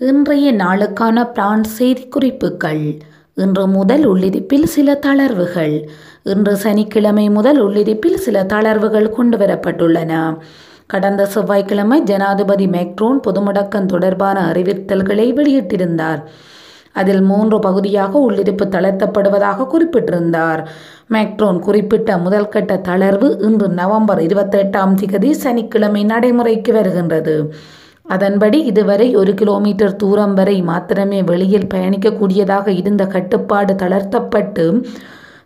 இன்றைய நாளுக்கான பிரான்ஸ் செய்திக்குறிப்புகள். இன்று முதல் உள்ளிருப்பில் சில தளர்வுகள். இன்று சனிக்கிழமை முதல் உள்ளிருப்பில் சில தளர்வுகள் கொண்டுவரப்பட்டுள்ளன கடந்த செவ்வாய்க்கிழமை ஜனாதிபதி மேக்ரோன் பொதுமுடக்கம் தொடர்பான அறிவித்தல்களை வெளியிட்டிருந்தார். அதில் மூன்று பகுதியாக உள்ளிருப்பு தளர்த்தப்படுவதாக குறிப்பிட்டிருந்தார். மேக்ரோன் குறிப்பிட்ட முதல் கட்ட தளர்வு இன்று நவம்பர் இருபத்தெட்டாம் திகதி சனிக்கிழமை நடைமுறைக்கு வருகின்றது. அதன்படி இதுவரை ஒரு கிலோமீட்டர் தூரம் வரை மாத்திரமே வெளியில் பயணிக்கக்கூடியதாக இருந்த கட்டுப்பாடு தளர்த்தப்பட்டு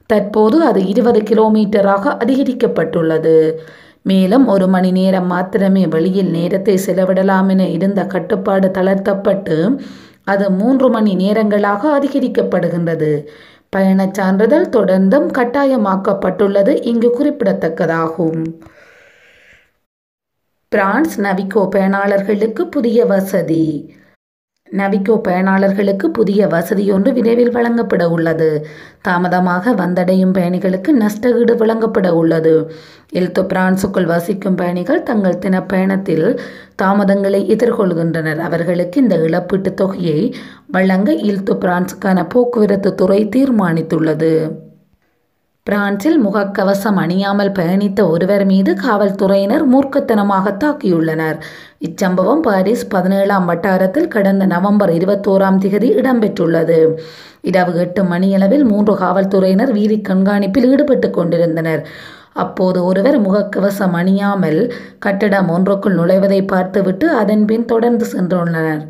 தற்போது அது இருபது கிலோமீட்டராக அதிகரிக்கப்பட்டுள்ளது. மேலும் ஒரு மணி நேரம் மாத்திரமே வெளியில் நேரத்தை செலவிடலாம் என இருந்த கட்டுப்பாடு தளர்த்தப்பட்டு அது மூன்று மணி நேரங்களாக அதிகரிக்கப்படுகின்றது. பயணச் சான்றிதழ் தொடர்ந்தும் கட்டாயமாக்கப்பட்டுள்ளது. இங்கு குறிப்பிடத்தக்கதாகும். பிரான்ஸ் நவிகோ பயனாளர்களுக்கு புதிய வசதி. நவிகோ பயனாளர்களுக்கு புதிய வசதியொன்று விரைவில் வழங்கப்பட உள்ளது. தாமதமாக வந்தடையும் பயணிகளுக்கு நஷ்டஈடு வழங்கப்பட உள்ளது. எல்தோ பிரான்சுக்குள் வசிக்கும் பயணிகள் தங்கள் தினப்பயணத்தில் தாமதங்களை எதிர்கொள்கின்றனர். அவர்களுக்கு இந்த இழப்பீட்டுத் தொகையை வழங்க இல்தோ பிரான்சுக்கான போக்குவரத்து துறை தீர்மானித்துள்ளது. பிரான்சில் முகக்கவசம் அணியாமல் பயணித்த ஒருவர் மீது காவல்துறையினர் மூர்க்கத்தனமாக தாக்கியுள்ளனர். இச்சம்பவம் பாரிஸ் பதினேழாம் வட்டாரத்தில் கடந்த நவம்பர் இருபத்தோராம் திகதி இடம்பெற்றுள்ளது. இரவு எட்டு மணியளவில் மூன்று காவல்துறையினர் வீதி கண்காணிப்பில் ஈடுபட்டு கொண்டிருந்தனர். அப்போது ஒருவர் முகக்கவசம் அணியாமல் கட்டிடம் ஒன்றுக்குள் நுழைவதை பார்த்துவிட்டு அதன்பின் தொடர்ந்து சென்றுள்ளனர்.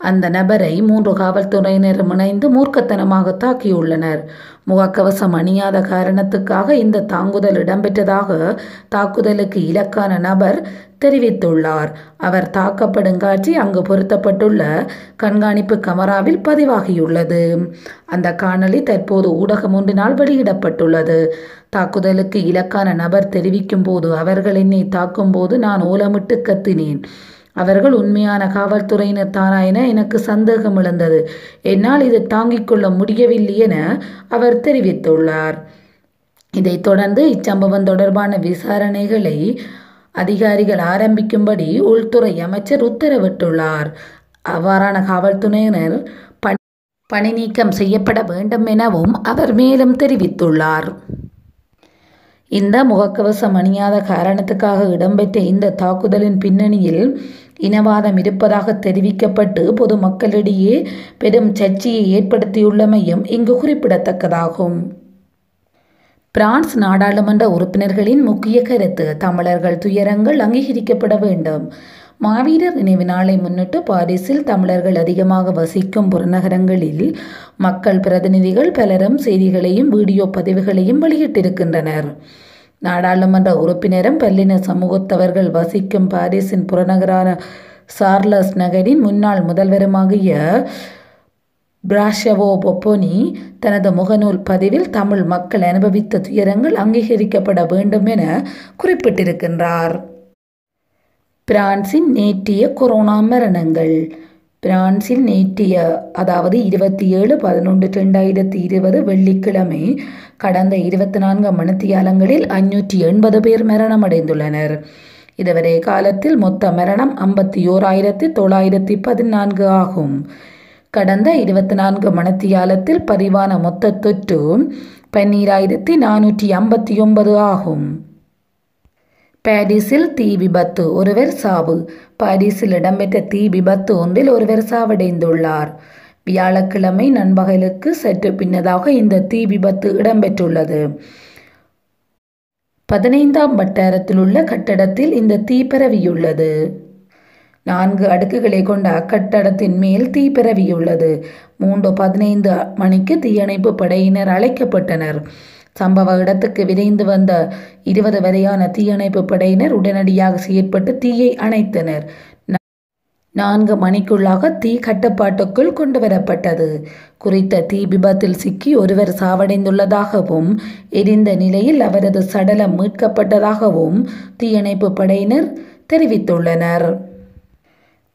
அந்த நபரை மூன்று காவல்துறையினரும் முனைந்து மூர்க்கத்தனமாக தாக்கியுள்ளனர். முகக்கவசம் அணியாத காரணத்துக்காக இந்த தாக்குதல் இடம்பெற்றதாக தாக்குதலுக்கு இலக்கான நபர் தெரிவித்துள்ளார். அவர் தாக்கப்படும் காட்சி அங்கு பொருத்தப்பட்டுள்ள கண்காணிப்பு கமராவில் பதிவாகியுள்ளது. அந்த காணொளி தற்போது ஊடகம் ஒன்றினால் வெளியிடப்பட்டுள்ளது. தாக்குதலுக்கு இலக்கான நபர் தெரிவிக்கும் போது அவர்கள் என்னை தாக்கும் போது நான் ஓலமிட்டு கத்தினேன். அவர்கள் உண்மையான காவல்துறையினர் தானா என எனக்கு சந்தேகம் எழுந்தது. என்னால் இதை தாங்கிக் கொள்ள முடியவில்லை என அவர் தெரிவித்துள்ளார். இதைத் தொடர்ந்து இச்சம்பவம் தொடர்பான விசாரணைகளை அதிகாரிகள் ஆரம்பிக்கும்படி உள்துறை அமைச்சர் உத்தரவிட்டுள்ளார். அவ்வாறான காவல்துறையினர் பணி நீக்கம் செய்யப்பட வேண்டும் எனவும் அவர் மேலும் தெரிவித்துள்ளார். இந்த முகக்கவசம் அணியாத காரணத்துக்காக இடம்பெற்ற இந்த தாக்குதலின் பின்னணியில் இனவாதம் இருப்பதாக தெரிவிக்கப்பட்டு பொதுமக்களிடையே பெரும் சர்ச்சையை ஏற்படுத்தியுள்ளமையும் இங்கு குறிப்பிடத்தக்கதாகும். பிரான்ஸ் நாடாளுமன்ற உறுப்பினர்களின் முக்கிய கருத்து தமிழர்கள் துயரங்கள் அங்கீகரிக்கப்பட வேண்டும். மாவீரர் நினைவு நாளை முன்னிட்டு பாரிஸில் தமிழர்கள் அதிகமாக வசிக்கும் புறநகரங்களில் மக்கள் பிரதிநிதிகள் பலரும் செய்திகளையும் வீடியோ பதிவுகளையும் வெளியிட்டிருக்கின்றனர். நாடாளுமன்ற உறுப்பினரும் பல்லின சமூகத்தவர்கள் வசிக்கும் பாரிஸின் புறநகரான சார்லஸ் நகரின் முன்னாள் முதல்வருமாகிய பிராஷவோ பொப்போனி தனது முகநூல் பதிவில் தமிழ் மக்கள் அனுபவித்த துயரங்கள் அங்கீகரிக்கப்பட வேண்டும் என குறிப்பிட்டிருக்கின்றார். பிரான்சின் நேற்றிய கொரோனா மரணங்கள். பிரான்சில் நேற்றிய அதாவது இருபத்தி ஏழு பதினொன்று ரெண்டாயிரத்தி இருபது வெள்ளிக்கிழமை கடந்த இருபத்தி நான்கு மணித்தியாலங்களில் அஞ்சூற்றி எண்பது பேர் மரணமடைந்துள்ளனர். இதுவரை காலத்தில் மொத்த மரணம் ஐம்பத்தி ஓராயிரத்தி தொள்ளாயிரத்தி பதினான்கு ஆகும். கடந்த இருபத்தி நான்கு மணித்தியாலத்தில் பதிவான மொத்த தொற்று பன்னீராயிரத்தி நானூற்றி ஐம்பத்தி ஒன்பது ஆகும். பாரிஸில் தீ விபத்து ஒருவர் சாவு பாரிஸில் இடம்பெற்ற தீ விபத்து ஒன்றில் ஒருவர் சாவடைந்துள்ளார் வியாழக்கிழமை நண்பகலுக்கு சற்று பின்னதாக இந்த தீ விபத்து இடம்பெற்றுள்ளது பதினைந்தாம் வட்டாரத்தில் உள்ள கட்டடத்தில் இந்த தீ பரவியுள்ளது நான்கு அடுக்குகளை கொண்ட அக்கட்டடத்தின் மேல் தீ பரவியுள்ளது மூன்று பதினைந்து மணிக்கு தீயணைப்பு படையினர் அழைக்கப்பட்டனர் சம்பவ இடத்துக்கு விரைந்து வந்த இருபது வரையான தீயணைப்பு படையினர் உடனடியாக செயற்பட்டு தீயை அணைத்தனர். நான்கு மணிக்குள்ளாக தீ கட்டுப்பாட்டுக்குள் கொண்டு வரப்பட்டது குறித்த தீ விபத்தில் சிக்கி ஒருவர் சாவடைந்துள்ளதாகவும் எரிந்த நிலையில் அவரது சடலம் மீட்கப்பட்டதாகவும் தீயணைப்பு படையினர் தெரிவித்துள்ளனர்.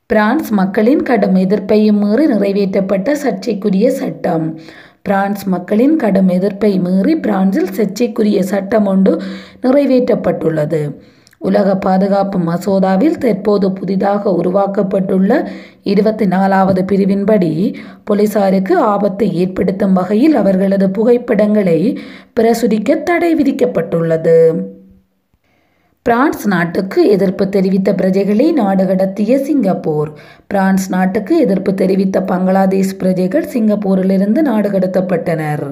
பிரான்ஸ் மக்களின் கடும் எதிர்ப்பையும் மீறி நிறைவேற்றப்பட்ட சர்ச்சைக்குரிய சட்டம். பிரான்ஸ் மக்களின் கடும் எதிர்ப்பை மீறி பிரான்சில் சர்ச்சைக்குரிய சட்டம் ஒன்று நிறைவேற்றப்பட்டுள்ளது. உலக பாதுகாப்பு மசோதாவில் தற்போது புதிதாக உருவாக்கப்பட்டுள்ள இருபத்தி நாலாவது பிரிவின்படி போலீசாருக்கு ஆபத்தை ஏற்படுத்தும் வகையில் அவர்களது புகைப்படங்களை பிரசுரிக்க தடை விதிக்கப்பட்டுள்ளது. பிரான்ஸ் நாட்டுக்கு எதிர்ப்பு தெரிவித்த பிரஜைகளை நாடு கடத்திய சிங்கப்பூர். பிரான்ஸ் நாட்டுக்கு எதிர்ப்பு தெரிவித்த பங்களாதேஷ் பிரஜைகள் சிங்கப்பூரிலிருந்து நாடு கடத்தப்பட்டனர்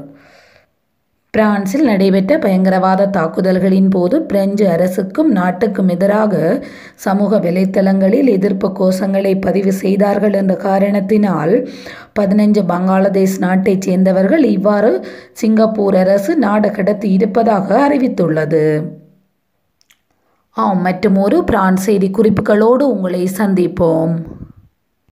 பிரான்சில் நடைபெற்ற பயங்கரவாத தாக்குதல்களின் போது பிரெஞ்சு அரசுக்கும் நாட்டுக்கும் எதிராக சமூக வலைத்தளங்களில் எதிர்ப்பு கோஷங்களை பதிவு செய்தார்கள் என்ற காரணத்தினால் பதினஞ்சு பங்களாதேஷ் நாட்டைச் சேர்ந்தவர்கள் இவ்வாறு சிங்கப்பூர் அரசு நாடு கடத்தி இருப்பதாக அறிவித்துள்ளது. ஆம் மற்றும் ஒரு பிரான்ஸ் செய்தி குறிப்புகளோடு உங்களை சந்திப்போம்.